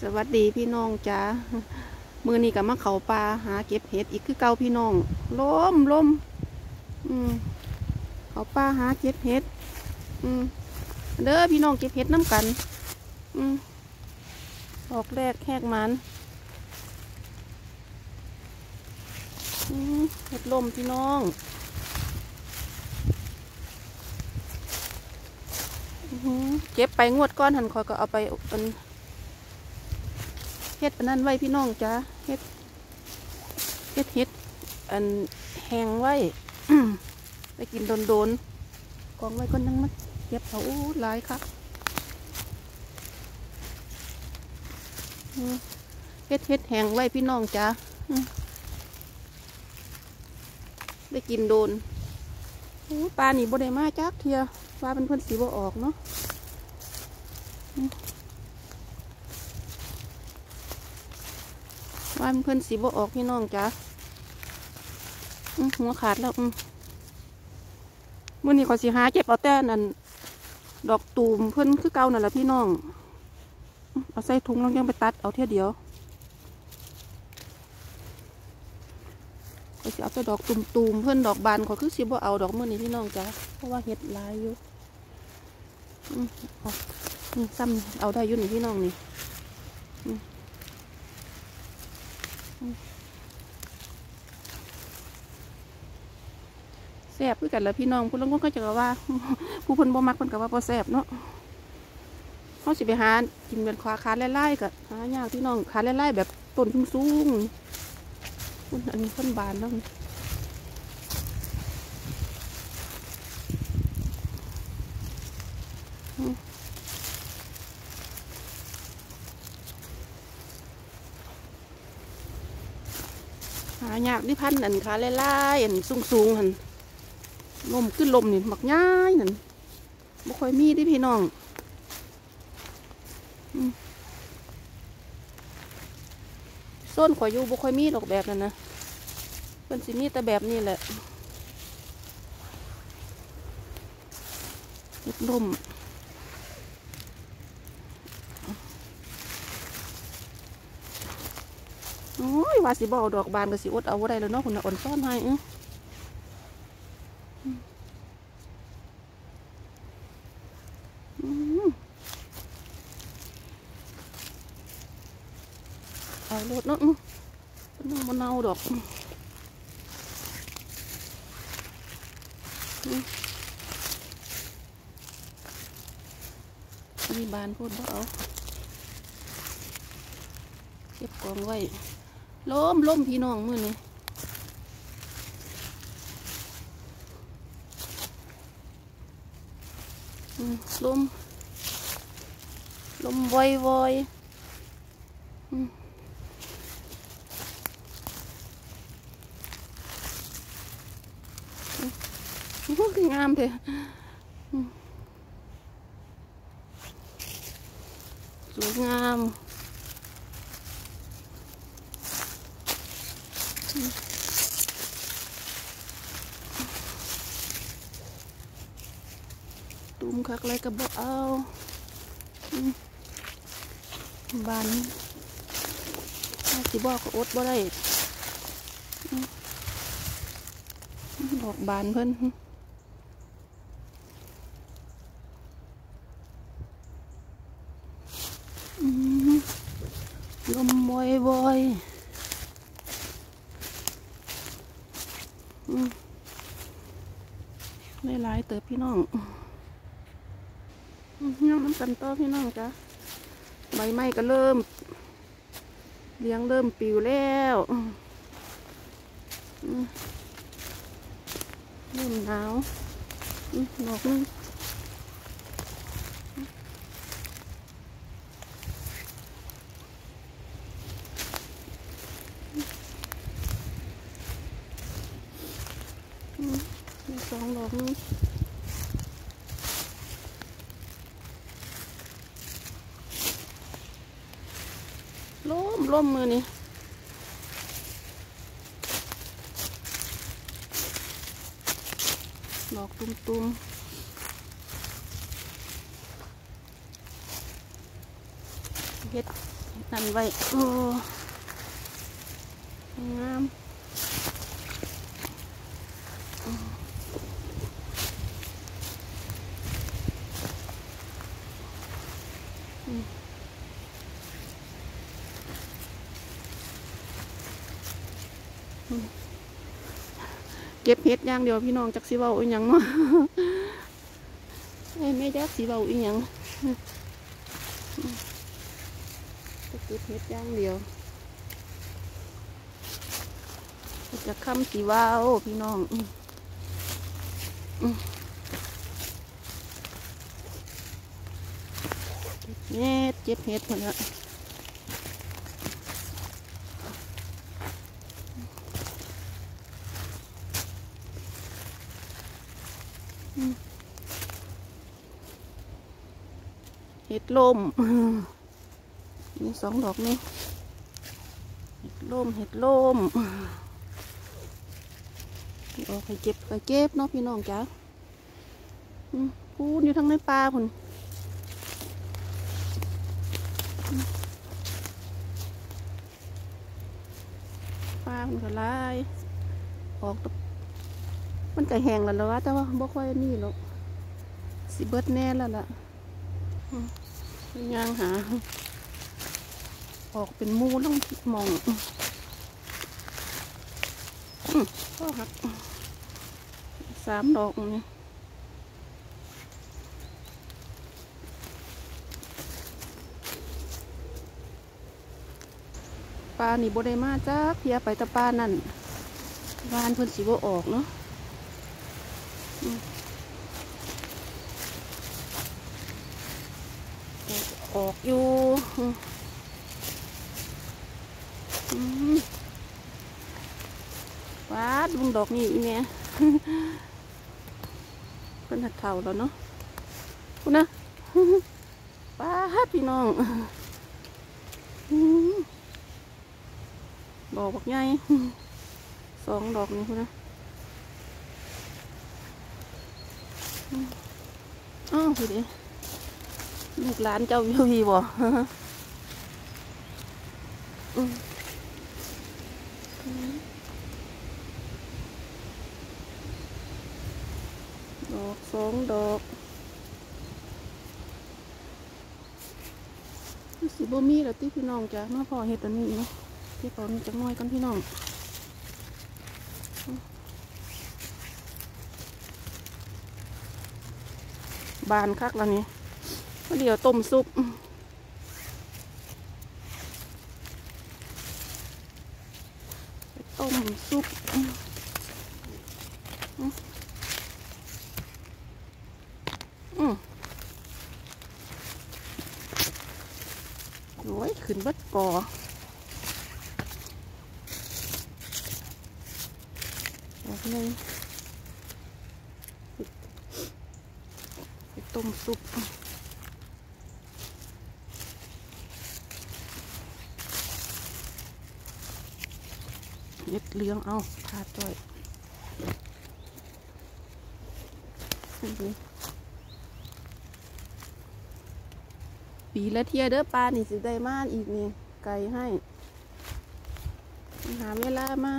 สวัสดีพี่น้องจ้ามือนี้กับมาเขาปลาหาเก็บเห็ดอีกคือเก่าพี่น้องล้มล้มอืมเขาปลาหาเก็บเห็ดอืมเด้อพี่น้องเก็บเห็ดน้ำกัน อืมออกแรกแหกมันอืมเห็ดลมพี่น้องอื้อเก็บไปงวดก้อนหันคอยก็เอาไปเป็น ฮ็ดอันนั้นไว้พี่น้องจ้าเฮ็ดเฮ็ดเฮ็ดอันแหงไว้ไปกินโดนๆกองไว้ก็นั่งมาเก็บเขาอู้หลายครับเฮ็ดเฮ็ดแหงไว้พี่น้องจ้าได้กินโดนปลานี่บ่ได้มาจักเทียปลาเป็นเพิ่อนสีบ่ออกเนาะ ว่ามันเพื่อนสีบออกพี่น้องจ้ะหัวขาดแล้วมมื่อนี้ขอสีหาเจ็บเอาแต่นั่นดอกตูมเพื่อนคือเก่านั่นแหละพี่น้อง เอาใส่ถุงแล้วยังไปตัดเอาเท่ยเดียวขอสีเอาแต่ดอกตูมตูมเพื่อนดอกบานขอคือสีบ่เอาดอกมื่อนี้พี่น้องจ้ะเพราะว่าเห็ดลายอยู่อืมเอานี่ซ้ำเอาได้ยู่นพี่น้องนี่ แซ่บคือกันแล้วพี่น้องผู้ลางก็จะว่า ผู้คนบ่มักคนกับว่าบ่แสบเนาะเขาสิไปหากินเป็นควาคาไล่ๆกับหายากพี่น้องคาไล่ๆแบบต้นสูงๆพุ่นอันนี้ต้นบานแล้ว หายากที่พันธุ์อันคาไล่ๆอันสูงๆหันลมขึ้นลมนี่หมักง่ายนั่นบ่ค่อยมีเดิพี่น้องส้นข่อยอยู่บ่ค่อยมีดอกแบบนั้นนะเป็นสิมีแต่แบบนี้แหละลมโอ้ย ว่าสิบเอาดอกบานก็สิอดเอาบ่ได้แล้วเนาะคุณน่ะอ่อนซ่อนให้อื้ออืมเอาโลดเนาะอื้อเป็นน้องมะนาวดอกอื้ออื้อมีบานพูดบ่เอาเก็บกองไว้ ล้มล้มพี่น้องมือนี่อืมล้มลมวอยวอยอืมอืมโอ้คืองามเถอะอืมสวยงาม ตุ้มคักไรกระบอกเอาบานถ้าสิบอกก็อดบ่ได้อืมดอกบานเพิ่นอืมลมบอยบอยหลายเติบพี่น้อง ย่างน้ำกันต่อพี่น้องจ้ะใบไม้ก็เริ่ม เลี้ยงเริ่มปิวแล้วเริ่มหนาวหนอกนึงอืมมีสองดอกนึง ล้มล้มมือนี่ดอกตุ้มตุ้มๆเฮ็ดนั่นไว้โอ้งามอืมอืม เก็บเห็ดอย่างเดียวพี่น้องจักสิเว้าอีหยังเนาะไม่จักสิเว้าอีหยังเก็บเห็ดอย่างเดียวจะคำสีว้าวพี่น้องอืมอืมเฮ็ดเจ็บเห็ดคนละอืมเห็ ดลมนี่สองดอกนี่เห็ดลมเห็ดลมออกไปเก็บไปเก็บเนาะพี่น้องจ้าพูนอยู่ทางในป่าพุ่นป่ามันก็ลายออกตะมันก็แห้งแล้วละวะแต่ว่าบ่ค่อยนี่หรอกสิเบิดแน่แล้วล่ะ ย่างหา ออกเป็นมูต้องมองอืมอืมก็หักสามดอกนี่ปลานี่บได้มาจ้าเพียไปตะปลานั่นวานเพิ่นสิบ่ออกเนาะ ออกอยู่อืมอืมวาดลุงดอกนี่อีเนี่ยเพิ่นหัดเข่าแล้วเนาะคุณนะป้าพี่น้องดอกบักใหญ่สองดอกนี่คุณนะอ้าวพี่เดิ ลูกหลานเจ้าอยู่พี่บ่อืมอืมดอกสองดอกสิบ่มีแล้วที่พี่น้องจ้ะมาพอเห็ดอันนี้เนาะที่เขานี่จะน้อยกันพี่น้องบานคักแล้วนี่ เดี๋ยวต้มซุปไปต้มซุปอืมโอ้ยขึ้นเบัดกอดอกหนึงไปต้มซุป เย็ดเลี้ยงเอาทาจ้อยปีละเทียเด้อปลานี่สิได้มาอีกนี่ไก่ให้ หาเวลามา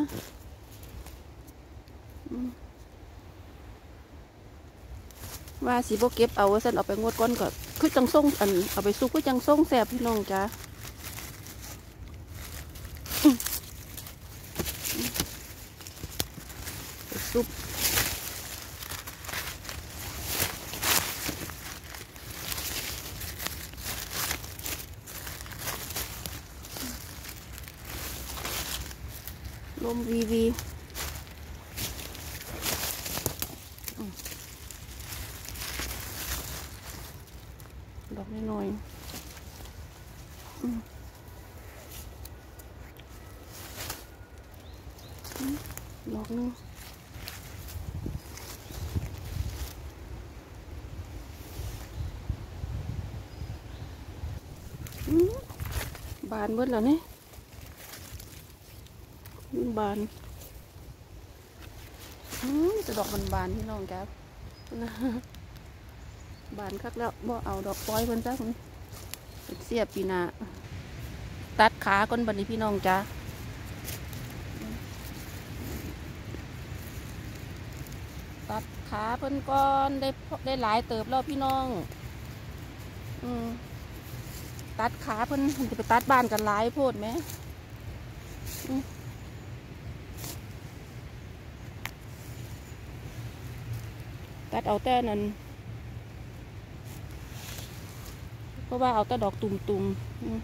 ว่าสิบเก็บเอาสันเอาไปงวดก้อนก็คือจังส่งอันเอาไปซุปคือจังส่งแสบพี่น้องจ้าอืมอืมไปซุป ลมวีวีอืมดอกน้อยๆอืมอืมดอกหนึงอืม บานเบิดแล้วนี่บานอืมจะดอกมันบานพี่น้องครับนะบานคักแล้วบ่เอาดอกปล่อยเพิ่นจ้ะคุณเป็นเสียบปีหนาตัดขาก่อนบัดนี้พี่น้องจ้าตัดขาเพิ่นก่อนได้พได้หลายเติบแล้วพี่น้อง อืมตัดขาเพิ่นเพิ่นจะไปตัดบ้านกันหลายโพดไหม ตัดเอาแต่นั้นเพราะว่าเอาแต่ดอกตุ่มๆอืม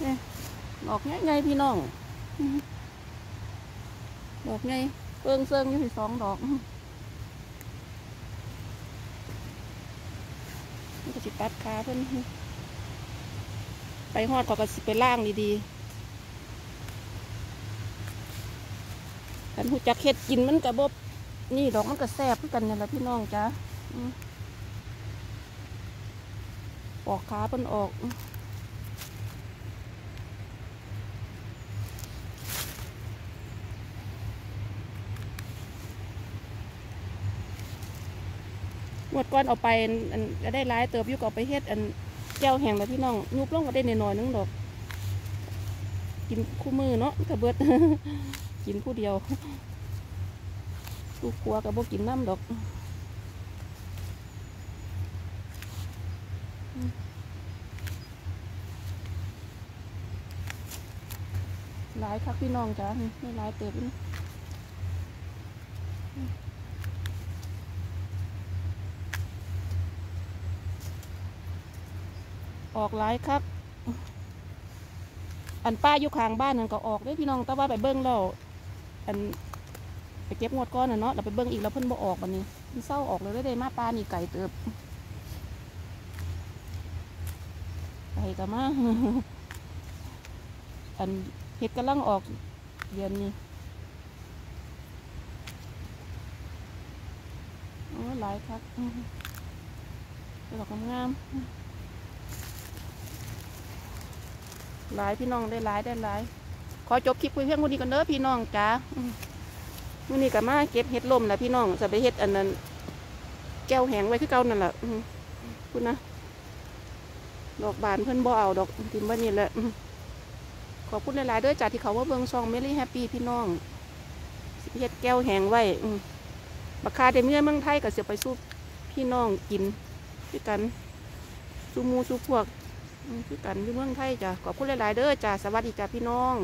เนี่ยดอกไงๆพี่น้อง ดอกไงเปิงเซิงอยู่ที่สองดอกก็สิตัดขาเพิ่นไปหอดเขอก็สิไปล่างดีๆ กันหูจักเห็ดกินมันกระบบนี่ดอกมันก็แซบกันนี่แหละพี่น้องจ้ะอืมปอกขาเพิ่นออกงวดก่อนเอาไปอันก็ได้หลายเติบยู่ก็เอาไปเฮ็ดอันแก้วแห้งแล้วพี่น้องยุบลงก็ได้หน่อยนึงดอก กินคู่มือเนาะกระเบิด กินผู้เดียวลูกครัวกับบ่กินน้ำดอกหลายคักพี่น้องจ้ะไม่หลายเติบอยู่ออกหลายคักอันป้าอยู่ข้างบ้านนั่นก็ออกได้พี่น้องแต่ว่าไปเบิ้งแล้ว อันไปเก็บงวดก้อนนะเนาะเราไปเบิ้งอีกแล้วเพิ่นบ่ออกบันนี้มันเศร้าออกเลยได้ได้มาปลานี่ไก่เติบไก่ก็มาอันเห็ดกำลังออกเดือนนี้โอ้หลายครับดอกงามหลายพี่น้องได้หลายได้หลาย ขอจบคลิปคุยเพียงคนนี้กันเด้อพี่น้องจ้าอืมมื้อนี้ก็มาเก็บเห็ดลมแหละพี่น้องจะไปเห็ดอันนั้น แก้วแหงไว้คือเก่านั่นแหละอื้อหือพูดนะดอกบานเพิ่อนบ่เอาดอกทิมว่านี่แหละขอบคุณหลายๆด้วยจากที่เขาว่าเบิงซองเมลี่แฮปปี้พี่น้องสิเฮ็ดแก้วแหงไว้บักคาเดเมียเมืองไทยก็เสียไปสู้พี่น้องกินด้วยกันสู้มูสู้พวกอืมคือกันที่เมืองไทยจ้ะขอบคุณหลายๆเด้อจ้าสวัสดีจ้าพี่น้อง